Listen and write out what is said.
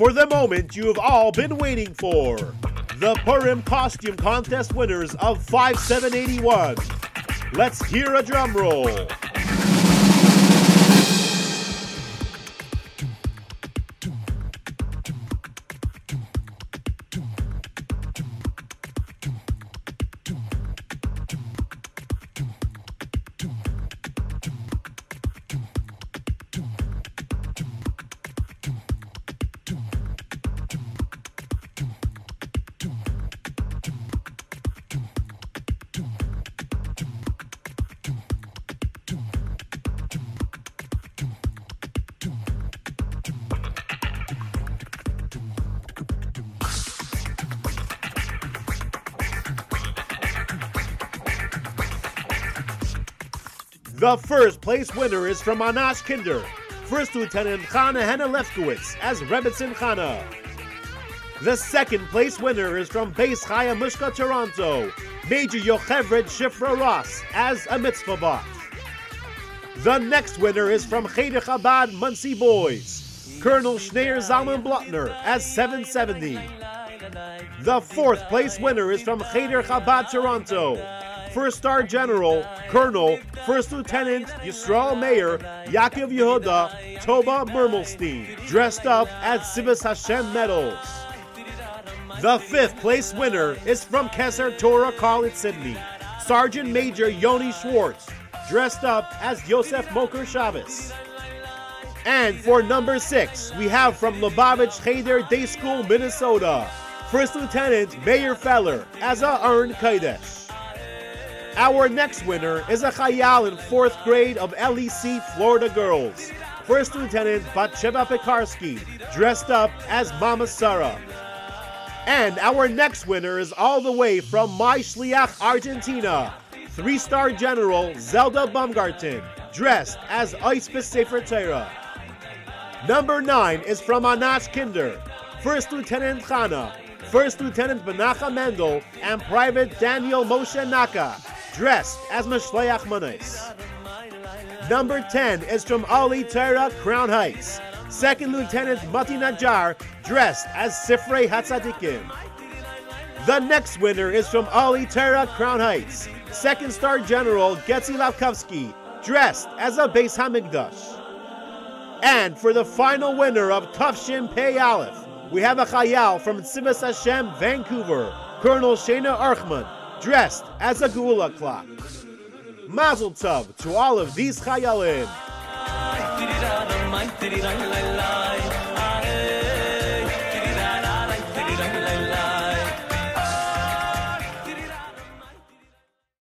for the moment you have all been waiting for. The Purim Costume Contest winners of 5781. Let's hear a drum roll. The first place winner is from Anash Kinder, First Lieutenant Chana Hena Lefkowitz as Rebbitzin Chana. The second place winner is from Beis Chaya Mushka Toronto, Major Yocheved Shifra Ross as a mitzvah bot. The next winner is from Cheder Chabad Monsey Boys, Colonel Schneier Zalman Blotner as 770. The fourth place winner is from Cheder Chabad Toronto, First Star General, Colonel, First Lieutenant Yisrael Meir Yaakov Yehuda Toba Mermelstein, dressed up as Tzivos Hashem medals. The fifth place winner is from Kesser Torah College Sydney, Sergeant Major Yoni Schwartz, dressed up as Yosef Mokir Shabbos. And for number six, we have from Lubavitch Cheder Day School, Minnesota, First Lieutenant Meir Feller as a Aron Kodesh. Our next winner is a Chayal in fourth grade of LEC Florida Girls. First Lieutenant Batsheva Pekarsky, dressed up as Mama Sarah. And our next winner is all the way from My Argentina. Three-star General Zelda Baumgarten, dressed as Ice Sefer. Number nine is from Anash Kinder. First Lieutenant Chana, First Lieutenant Benacha Mendel, and Private Daniel Moshe Naka, dressed as Mishloach Manos. Number 10 is from Oholei Torah Crown Heights. Second Lieutenant Mati Najjar, dressed as Sifrei Hatzadikim. The next winner is from Oholei Torah Crown Heights. Second Star General Getzi Lavkovsky, dressed as a Beis Hamikdash. And for the final winner of Tufshin Pei Aleph, we have a Chayal from Tzivos Hashem, Vancouver, Colonel Shana Archman, dressed as a Geulah clock. Mazel tov to all of these Chayalim.